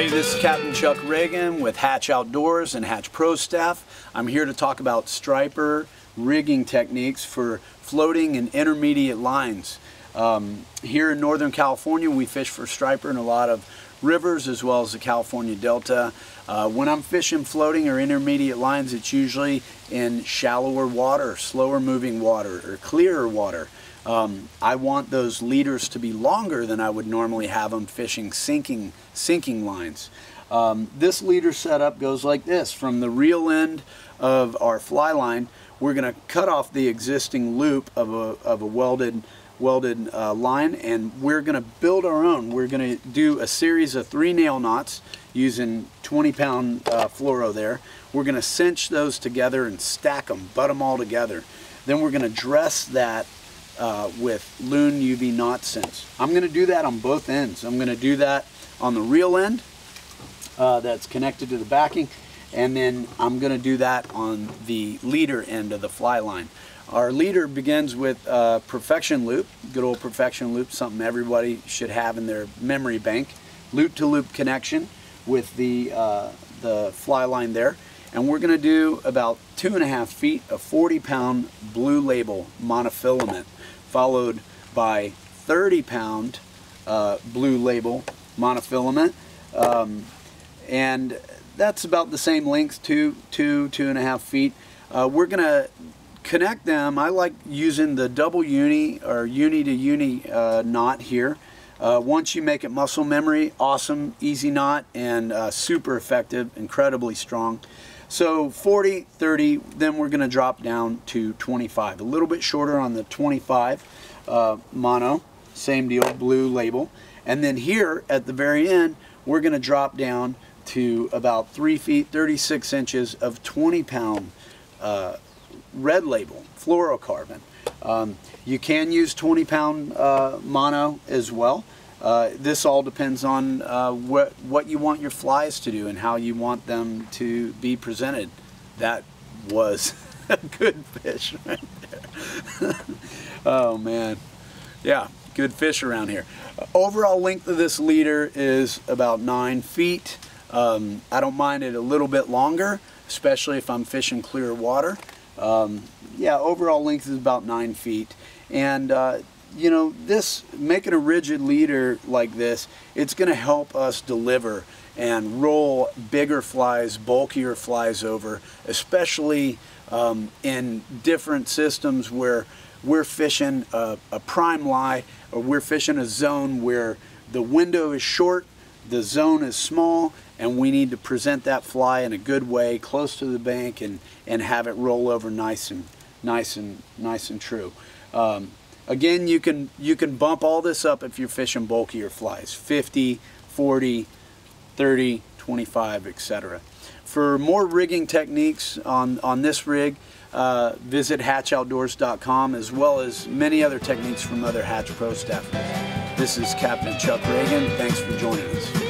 Hey, this is Captain Chuck Ragan with Hatch Outdoors and Hatch Pro staff. I'm here to talk about striper rigging techniques for floating and intermediate lines. Um, here in Northern California, we fish for striper in a lot of rivers as well as the California Delta. Uh, when I'm fishing floating or intermediate lines, it's usually in shallower water, slower moving water, or clearer water. Um, I want those leaders to be longer than I would normally have them fishing sinking, sinking lines. Um, this leader setup goes like this. From the reel end of our fly line, we're going to cut off the existing loop of a, of a welded welded uh, line and we're going to build our own. We're going to do a series of three nail knots using 20 pound uh, fluoro there. We're going to cinch those together and stack them, butt them all together. Then we're going to dress that uh, with Loon UV Knot Sense. I'm going to do that on both ends. I'm going to do that on the reel end uh, that's connected to the backing and then I'm going to do that on the leader end of the fly line. Our leader begins with a perfection loop, good old perfection loop, something everybody should have in their memory bank. Loop to loop connection with the, uh, the fly line there. And we're going to do about two and a half feet of 40 pound blue label monofilament, followed by 30 pound uh, blue label monofilament. Um, and that's about the same length, two, two, two and a half feet. Uh, we're to connect them, I like using the double uni or uni to uni uh, knot here. Uh, once you make it muscle memory, awesome, easy knot, and uh, super effective, incredibly strong. So 40, 30, then we're going to drop down to 25. A little bit shorter on the 25 uh, mono, same deal, blue label. And then here at the very end, we're going to drop down to about 3 feet, 36 inches of 20 pound uh, red label, fluorocarbon. Um, you can use 20 pound uh, mono as well. Uh, this all depends on uh, what, what you want your flies to do and how you want them to be presented. That was a good fish right there. oh man. Yeah, good fish around here. overall length of this leader is about nine feet. Um, I don't mind it a little bit longer, especially if I'm fishing clear water. Um, yeah, overall length is about nine feet. And, uh, you know, this, making a rigid leader like this, it's going to help us deliver and roll bigger flies, bulkier flies over, especially um, in different systems where we're fishing a, a prime lie or we're fishing a zone where the window is short, the zone is small, and we need to present that fly in a good way close to the bank and and have it roll over nice and nice and nice and true. Um, again you can you can bump all this up if you're fishing bulkier flies. 50 40 30 25 etc for more rigging techniques on on this rig uh, visit hatchoutdoors.com as well as many other techniques from other hatch pro staff. This is captain chuck ragan. Thanks for joining us